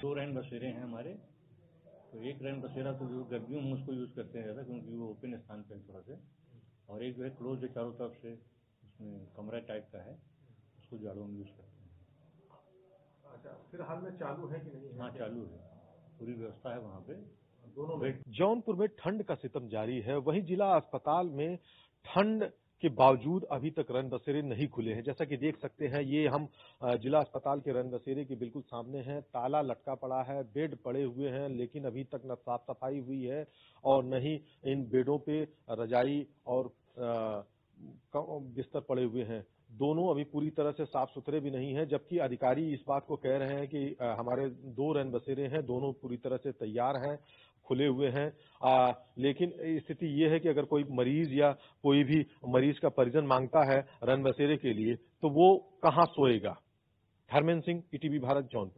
दो रैन बसेरे हैं हमारे। तो एक रैन बसेरा तो जो गर्मियों में उसको यूज़ करते हैं ज़्यादा क्योंकि वो ओपन स्थान पे है थोड़ा से। और एक जो है क्लोज है चारों तरफ़ से उसमें कमरा टाइप का है उसको जाड़ों में यूज़ करते हैं। अच्छा फ़िलहाल में चालू है कि नहीं हाँ? चालू है। पूरी व्यवस्था है वहाँ पे। दोनों जौनपुर में ठंड का सितम जारी है। वहीं जिला अस्पताल में ठंड के बावजूद अभी तक रन बसेरे नहीं खुले हैं। जैसा कि देख सकते हैं, ये हम जिला अस्पताल के रन बसेरे के बिल्कुल सामने हैं। ताला लटका पड़ा है, बेड पड़े हुए हैं, लेकिन अभी तक न साफ़ सफ़ाई हुई है और न ही इन बेडों पे रजाई और बिस्तर पड़े हुए हैं। दोनों अभी पूरी तरह से साफ़ सुथरे भी नहीं है, जबकि अधिकारी इस बात को कह रहे हैं कि हमारे दो रैन बसेरे हैं, दोनों पूरी तरह से तैयार हैं। खुले हुए हैं। आ, लेकिन स्थिति ये है कि अगर कोई मरीज़ या कोई भी मरीज़ का परिजन माँगता है रन बसेरे के लिए तो वो कहाँ सोएगा? धर्मेंद्र सिंह ईटीवी भारत जौनपुर।